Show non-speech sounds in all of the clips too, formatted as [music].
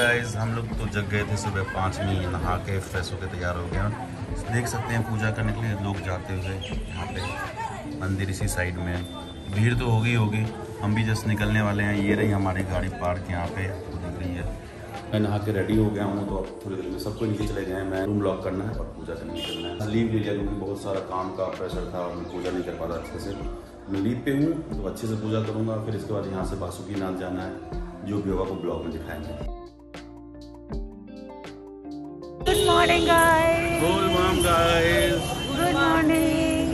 Guys हम लोग तो जग गए थे सुबह पाँच में, नहा के फ्रेश होकर तैयार हो गए देख सकते हैं पूजा करने के लिए लोग जाते हुए यहाँ पे, मंदिर इसी साइड में भीड़ तो होगी होगी, हम भी जस्ट निकलने वाले हैं। ये रही हमारी गाड़ी पार्क यहाँ पे तो दिख रही है। मैं नहा के रेडी हो गया हूँ तो अब थोड़ी देर में सबको नीचे चले गए मैं रूम लॉक करना है और पूजा करने निकलना है। लीव ले लिया क्योंकि बहुत सारा काम का प्रेशर था और मैं पूजा नहीं कर पा रहा अच्छे से। मैं लीव पे हूँ तो अच्छे से पूजा करूँगा, फिर इसके बाद यहाँ से बासुकी नाथ जाना है, जो भी होगा वो ब्लॉग में दिखाएँगे। मॉर्निंग गाइस बोल माम गाइस गुड मॉर्निंग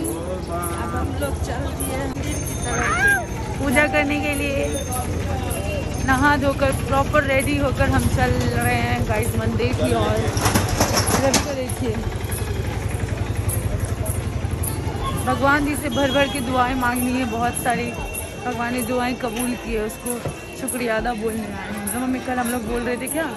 अब हम लोग चल दिए पूजा करने के लिए। नहा धोकर प्रॉपर रेडी होकर हम चल रहे हैं गाइस मंदिर की ओर। इधर को देखिए। भगवान जी से भर भर के दुआएँ मांगनी है बहुत सारी। भगवान ने दुआएँ कबूल की है उसको। शुक्रिया अदा बोलने आए हैं। तो मम्मी कल हम लोग बोल रहे थे क्या?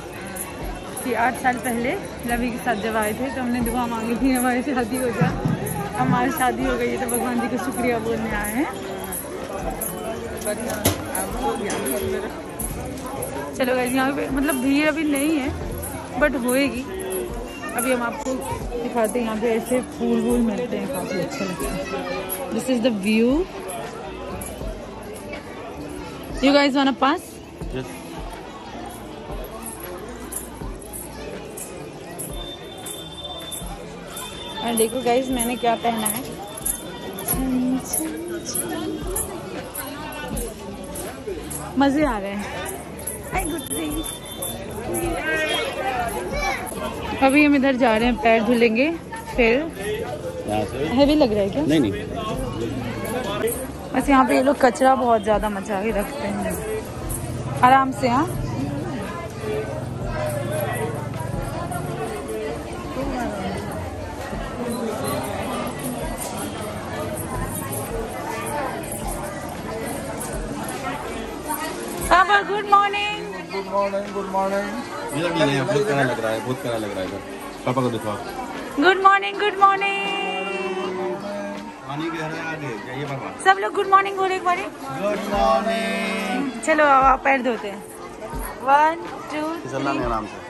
कि आठ साल पहले रवि के साथ जब आए थे तो हमने दुआ मांगी थी, हमारी शादी हो जाए हमारी शादी हो गई है तो भगवान जी को शुक्रिया बोलने आए हैं। चलो गाइस, यहाँ पे मतलब भीड़ अभी नहीं है बट होएगी। अभी हम आपको दिखाते हैं, यहाँ पे ऐसे फूल वूल मिलते हैं, काफ़ी अच्छे लगते हैं। This is the view you guys wanna pass और देखो गाइस मैंने क्या पहना है। मज़े आ रहे हैं। अभी हम इधर जा रहे हैं पैर धुलेंगे फिर। हैवी लग रहा है क्या? नहीं नहीं। बस यहाँ पे ये लोग कचरा बहुत ज़्यादा मचा के रखते हैं। आराम से हाँ? पापा good morning good morning good morning इधर नहीं है बहुत प्यारा लग रहा है बहुत प्यारा लग रहा है इधर। पापा को दिखाओ। गुड मॉर्निंग गुड मॉर्निंग पानी कह है आगे जाइए पापा। सब लोग गुड मॉर्निंग बोले एक बारी। गुड मॉर्निंग चलो अब आप पैर धोते हैं। वन टू नहीं आराम से।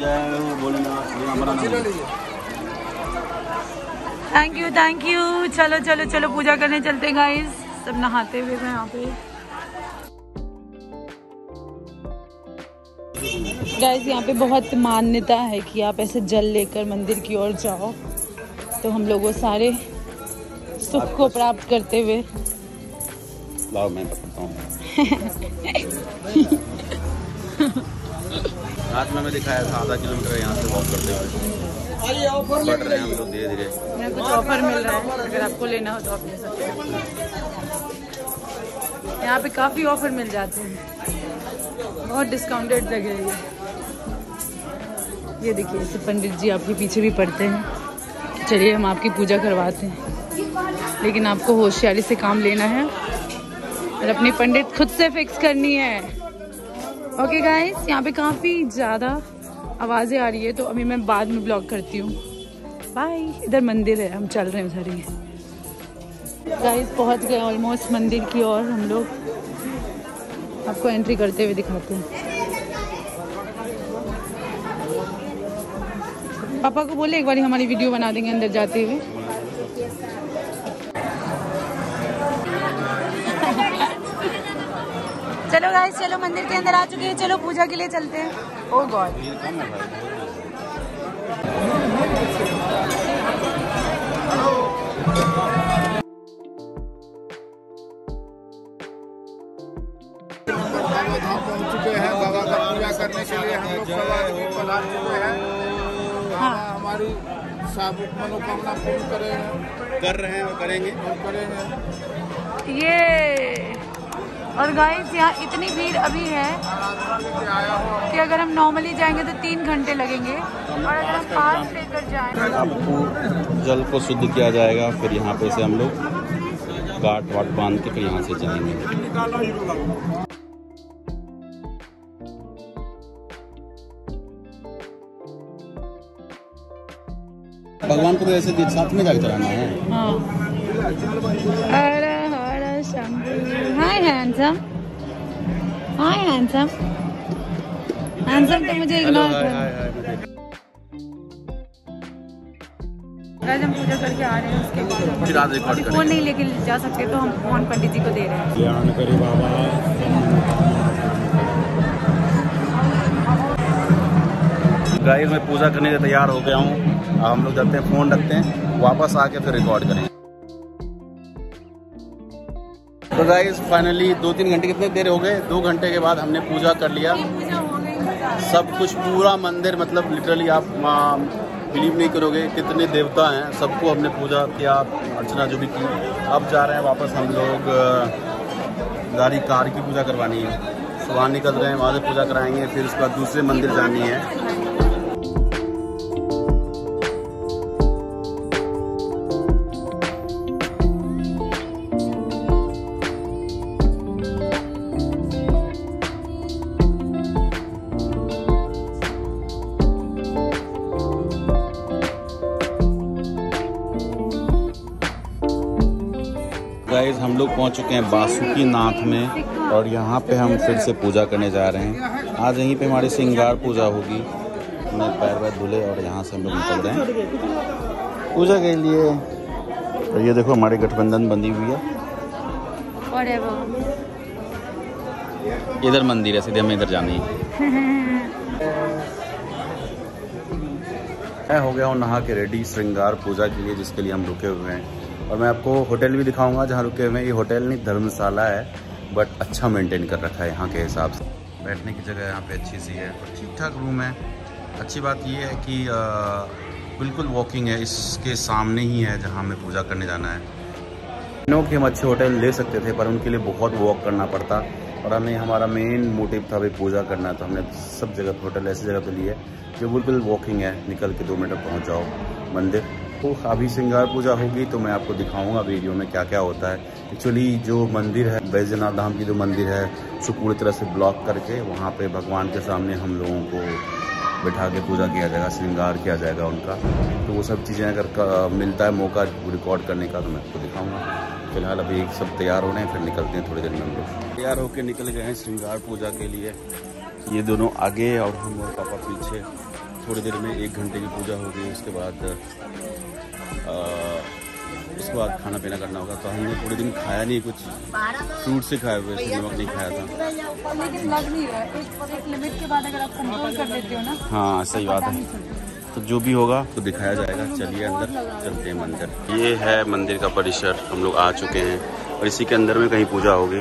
जय भोलेनाथ नाम। थैंक यू थैंक यू चलो चलो चलो पूजा करने चलते हैं गाइस सब नहाते हुए हैं यहाँ पे. गाइस यहाँ पे बहुत मान्यता है कि आप ऐसे जल लेकर मंदिर की ओर जाओ. तो हम लोग वो सारे सुख को प्राप्त करते हुए. लाओ मैं पकड़ता हूँ। [laughs] रात में मैं दिखाया था आधा किलोमीटर यहाँ से वॉक करते हुए। बढ़ रहे हैं हम लोग धीरे धीरे। कुछ ऑफ़र मिल रहा है। अगर आपको लेना हो तो आप ले सकते हैं। यहाँ पे काफ़ी ऑफ़र मिल जाते हैं। बहुत डिस्काउंटेड जगह है ये। ये देखिए ऐसे पंडित जी आपके पीछे भी पड़ते हैं। चलिए हम आपकी पूजा करवाते हैं। लेकिन आपको होशियारी से काम लेना है और अपनी पंडित खुद से फिक्स करनी है। ओके गाइस यहाँ पे काफ़ी ज़्यादा आवाज़ें आ रही है तो अभी मैं बाद में ब्लॉग करती हूँ। बाय इधर मंदिर है, हम चल रहे हैं उधर ही। गाइस पहुँच गए ऑलमोस्ट मंदिर की ओर हम लोग। आपको एंट्री करते हुए दिखाते हैं। पापा को बोले, एक बार हमारी वीडियो बना देंगे अंदर जाते हुए। चलो गाइस चलो मंदिर के अंदर आ चुके हैं। चलो पूजा के लिए चलते हैं। ओ गॉड है। पहुँच चुके हैं बाबा का पूजा करने के लिए हम लोग सब आदमी पधार चुके हैं बाबा हमारी मनोकामना पूर्ण करेंगे कर रहे हैं और करेंगे। और करेंगे। ये और गाइस यहाँ इतनी भीड़ अभी है हो कि अगर हम नॉर्मली जाएँगे तो तीन घंटे लगेंगे। और अगर हम पास लेकर जाएँ आपको जल को शुद्ध किया जाएगा फिर यहाँ पे से हम लोग गाट वाट बाँध के फिर यहाँ से जाएँगे। भगवान को तो ऐसे साथ में जाके चलाना है। हाँ। हर hi handsome hi handsome handsome तो मुझे इग्नोर कर। हम पूजा करके आ रहे हैं उसके बाद फिर आज रिकॉर्ड करेंगे। फ़ोन नहीं लेके जा सकते तो हम फ़ोन पंडित जी को दे रहे हैं। करी बाबा गाइस मैं पूजा करने के तैयार हो गया हूँ। हम लोग जाते हैं फ़ोन रखते हैं वापस आके फिर रिकॉर्ड करें तो गाइस फाइनली दो तीन घंटे कितने देर हो गए? दो घंटे के बाद हमने पूजा कर लिया। सब कुछ पूरा मंदिर मतलब लिटरली आप बिलीव नहीं करोगे कितने देवता हैं सबको हमने पूजा किया अर्चना जो भी की। अब जा रहे हैं वापस हम लोग गाड़ी कार की पूजा करवानी है। सुबह निकल रहे हैं वहाँ से पूजा कराएँगे फिर उसके बाद दूसरे मंदिर जानी है। हम लोग पहुँच चुके हैं बासुकी नाथ में और यहाँ पे हम फिर से पूजा करने जा रहे हैं। आज यहीं पे हमारी श्रृंगार पूजा होगी। मैं पैर वैर धुले और यहाँ से हम लोग निकल रहे हैं। पूजा के लिए तो ये देखो हमारी गठबंधन बंधी हुई है। इधर मंदिर है, सीधे हमें इधर जानी है हो। गया हूँ नहा के रेडी श्रृंगार पूजा के लिए, जिसके लिए हम रुके हुए हैं। और मैं आपको होटल भी दिखाऊँगा जहाँ रुके हुए ये होटल नहीं धर्मशाला है बट अच्छा मेंटेन कर रखा है यहाँ के हिसाब से। बैठने की जगह यहाँ पे अच्छी सी है और ठीक ठाक रूम है। अच्छी बात ये है कि अ, बिल्कुल वॉकिंग है इसके सामने ही है जहाँ हमें पूजा करने जाना है। नो कि हम अच्छे होटल ले सकते थे पर उनके लिए बहुत वॉक करना पड़ता। और हमें हमारा मेन मोटिव था भाई पूजा करना तो हमने सब जगह होटल ऐसी जगह पे लिए जो बिल्कुल वॉकिंग है। निकल के दो मिनट पहुँच जाओ मंदिर। तो अभी श्रृंगार पूजा होगी तो मैं आपको दिखाऊँगा वीडियो में क्या क्या होता है। एक्चुअली जो मंदिर है, बैजनाथ धाम की जो मंदिर है उसको पूरी तरह से ब्लॉक करके वहाँ पे भगवान के सामने हम लोगों को बैठा के पूजा किया जाएगा, श्रृंगार किया जाएगा उनका। तो वो सब चीज़ें अगर मिलता है, मौका रिकॉर्ड करने का तो मैं आपको दिखाऊँगा। फ़िलहाल अभी सब तैयार हो रहे हैं, फिर निकलते हैं थोड़ी देर में हम लोग। तैयार होकर निकल गए हैं श्रृंगार पूजा के लिए। ये दोनों आगे और हम और पापा पीछे। थोड़ी देर में एक घंटे की पूजा होगी उसके बाद अ, उसके बाद खाना पीना करना होगा। तो हमने पूरे दिन खाया नहीं कुछ। फ्रूट से खाए हुए थे नमक नहीं खाया था। लेकिन लग नहीं रहा एक, एक लिमिट के बाद अगर आप कंट्रोल कर लेते हो ना हाँ सही बात है। तो जो भी होगा तो दिखाया जाएगा। चलिए अंदर चलते हैं मंदिर। ये है मंदिर का परिसर। हम लोग आ चुके हैं और इसी के अंदर में कहीं पूजा होगी।